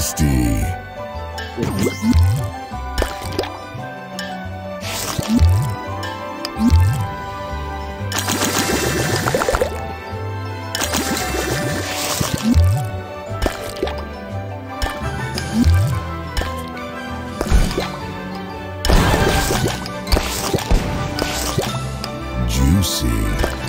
Tasty. Juicy.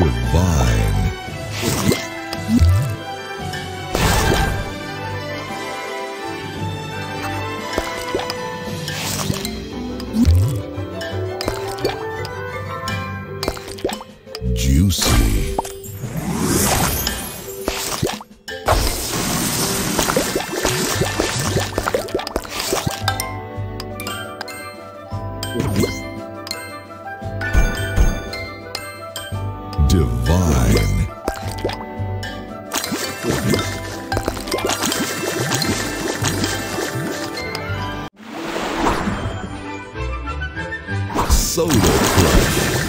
Divine. Divine. Soda Crush.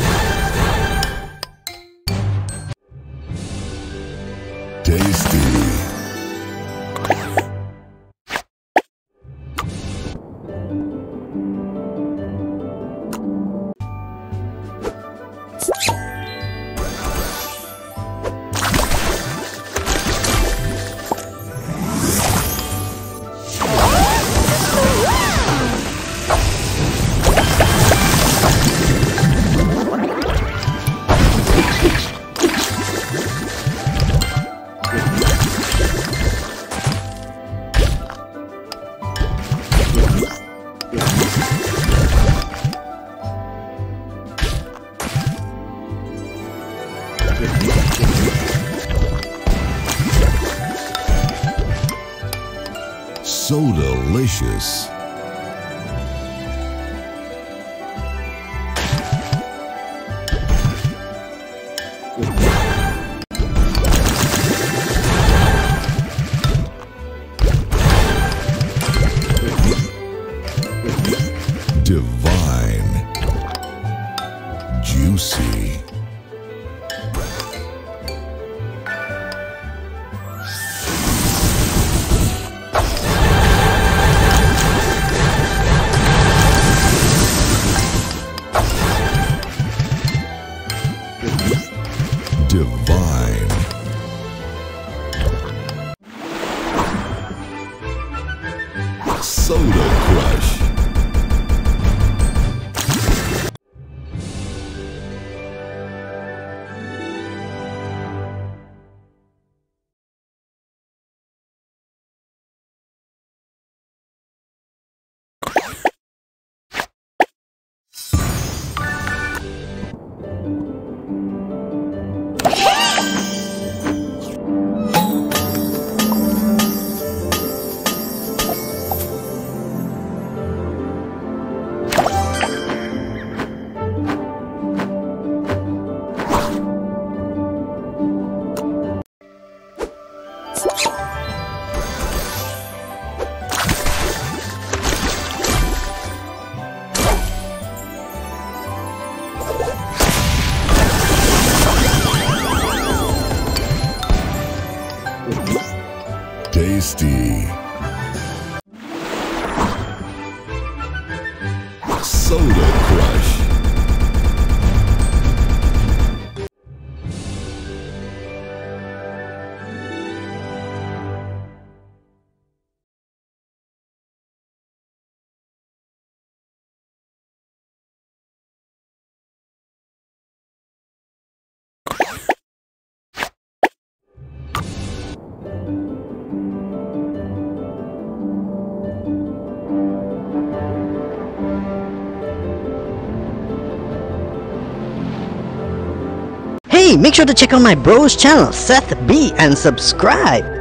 So delicious. Divine. Juicy. Divine. Soda Crush. Tasty. Soda Crush. Hey, make sure to check out my bro's channel, Seth B, and subscribe.